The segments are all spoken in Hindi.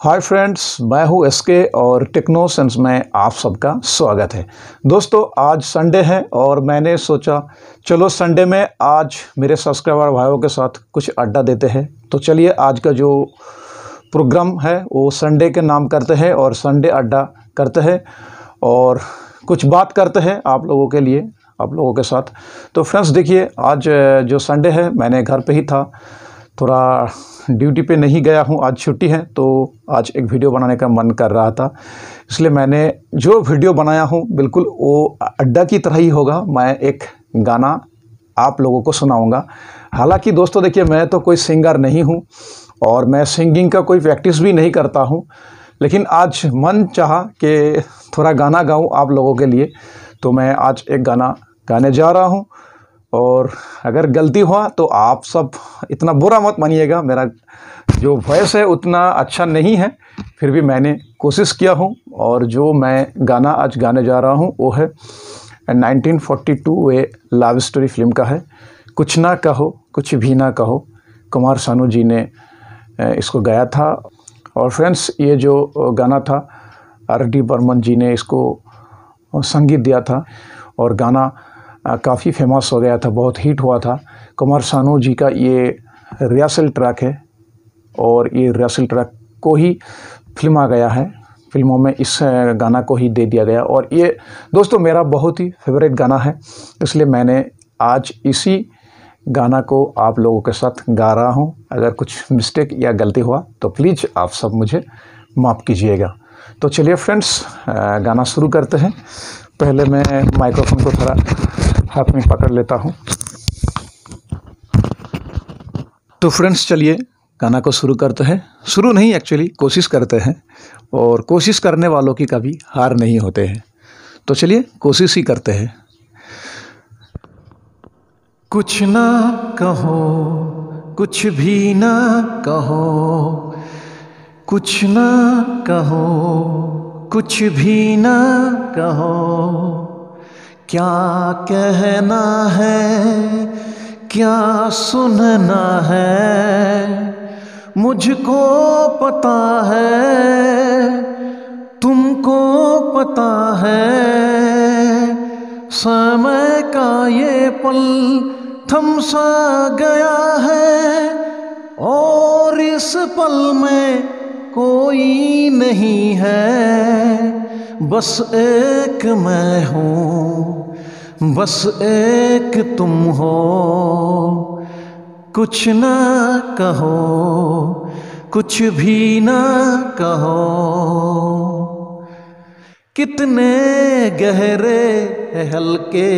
हाय फ्रेंड्स मैं हूँ एसके और टेक्नो सेंस में आप सबका स्वागत है। दोस्तों, आज संडे है और मैंने सोचा, चलो संडे में आज मेरे सब्सक्राइबर भाइयों के साथ कुछ अड्डा देते हैं। तो चलिए आज का जो प्रोग्राम है, वो संडे के नाम करते हैं और संडे अड्डा करते हैं और कुछ बात करते हैं आप लोगों के लिए, आप लोगों के साथ। तो फ्रेंड्स देखिए, आज जो संडे है, मैंने घर पर ही था। थोड़ा ड्यूटी पे नहीं गया हूँ, आज छुट्टी है तो आज एक वीडियो बनाने का मन कर रहा था। इसलिए मैंने जो वीडियो बनाया हूँ, बिल्कुल वो अड्डा की तरह ही होगा। मैं एक गाना आप लोगों को सुनाऊँगा। हालाँकि दोस्तों, देखिए, मैं तो कोई सिंगर नहीं हूँ और मैं सिंगिंग का कोई प्रैक्टिस भी नहीं करता हूँ, लेकिन आज मन चाहा कि थोड़ा गाना गाऊँ आप लोगों के लिए। तो मैं आज एक गाना गाने जा रहा हूँ। और अगर गलती हुआ तो आप सब इतना बुरा मत मानिएगा। मेरा जो वॉइस है उतना अच्छा नहीं है, फिर भी मैंने कोशिश किया हूँ और जो मैं गाना आज गाने जा रहा हूँ, वो है 1942 ए लव स्टोरी फ़िल्म का है। कुछ ना कहो, कुछ भी ना कहो, कुमार सानू जी ने इसको गाया था। और फ्रेंड्स ये जो गाना था, आर डी बर्मन जी ने इसको संगीत दिया था। और गाना काफ़ी फ़ेमस हो गया था, बहुत हिट हुआ था। कुमार सानू जी का ये रियासल ट्रैक है और ये रियासल ट्रैक को ही फ़िल्म आ गया है। फ़िल्मों में इस गाना को ही दे दिया गया। और ये, दोस्तों, मेरा बहुत ही फेवरेट गाना है, इसलिए मैंने आज इसी गाना को आप लोगों के साथ गा रहा हूँ। अगर कुछ मिस्टेक या गलती हुआ तो प्लीज़ आप सब मुझे माफ़ कीजिएगा। तो चलिए फ्रेंड्स गाना शुरू करते हैं। पहले मैं माइक्रोफोन को थोड़ा हाथ में पकड़ लेता हूँ। तो फ्रेंड्स चलिए, गाना को शुरू करते हैं। शुरू नहीं एक्चुअली कोशिश करते हैं और कोशिश करने वालों की कभी हार नहीं होते हैं। तो चलिए, कोशिश ही करते हैं। कुछ ना कहो, कुछ भी ना कहो, कुछ ना कहो, कुछ भी ना कहो। क्या कहना है? क्या सुनना है? मुझको पता है, तुमको पता है। समय का ये पल थम सा गया है, और इस पल में कोई नहीं है, बस एक मैं हूँ, बस एक तुम हो। कुछ ना कहो, कुछ भी ना कहो। कितने गहरे है हल्के,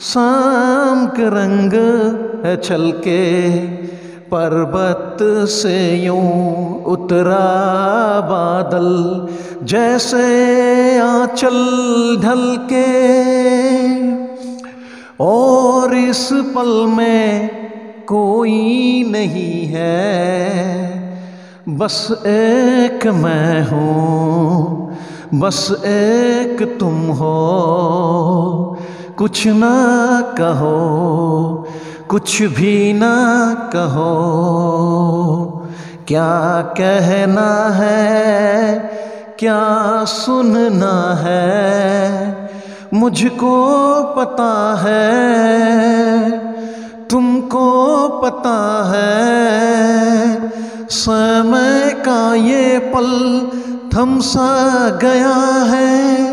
शाम के रंग है छलके पर्वत से यूँ उतरा बादल, जैसे आंचल ढल के और इस पल में कोई नहीं है, बस एक मैं हूँ, बस एक तुम हो, कुछ ना कहो। कुछ भी ना कहो। क्या कहना है? क्या सुनना है? मुझको पता है। तुमको पता है। समय का ये पल थमसा गया है।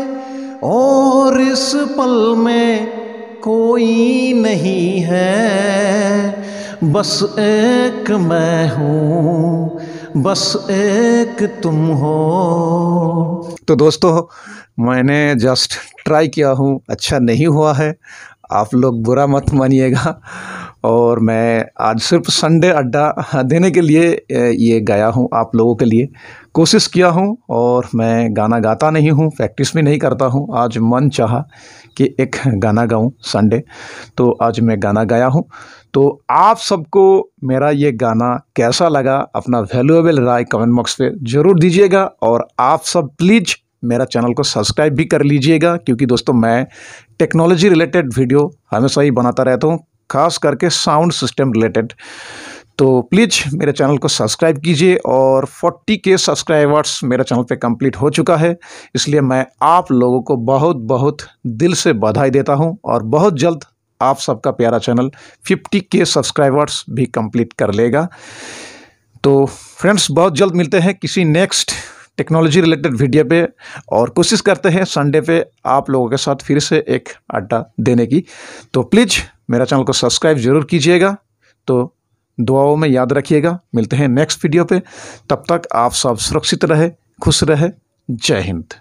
और इस पल में कोई नहीं है, बस एक मैं हूँ, बस एक तुम हो। तो दोस्तों, मैंने जस्ट ट्राई किया हूँ अच्छा नहीं हुआ है। आप लोग बुरा मत मानिएगा। और मैं आज सिर्फ़ संडे अड्डा देने के लिए ये गाया हूँ आप लोगों के लिए। कोशिश किया हूँ और मैं गाना गाता नहीं हूँ, प्रैक्टिस भी नहीं करता हूँ। आज मन चाहा कि एक गाना गाऊँ संडे तो आज मैं गाना गाया हूँ। तो आप सबको मेरा ये गाना कैसा लगा, अपना वैल्यूएबल राय कमेंट बॉक्स पे ज़रूर दीजिएगा और आप सब प्लीज़ मेरा चैनल को सब्सक्राइब भी कर लीजिएगा, क्योंकि दोस्तों मैं टेक्नोलॉजी रिलेटेड वीडियो हमेशा ही बनाता रहता हूँ। खास करके साउंड सिस्टम रिलेटेड। तो प्लीज़ मेरे चैनल को सब्सक्राइब कीजिए और 40 के सब्सक्राइबर्स मेरे चैनल पे कंप्लीट हो चुका है। इसलिए मैं आप लोगों को बहुत बहुत दिल से बधाई देता हूँ और बहुत जल्द आप सबका प्यारा चैनल 50 के सब्सक्राइबर्स भी कंप्लीट कर लेगा। तो फ्रेंड्स, बहुत जल्द मिलते हैं किसी नेक्स्ट टेक्नोलॉजी रिलेटेड वीडियो पे और कोशिश करते हैं संडे पे आप लोगों के साथ फिर से एक अड्डा देने की। तो प्लीज़ मेरा चैनल को सब्सक्राइब ज़रूर कीजिएगा। तो दुआओं में याद रखिएगा। मिलते हैं नेक्स्ट वीडियो पे। तब तक आप सब सुरक्षित रहे, खुश रहे। जय हिंद।